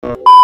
Uh...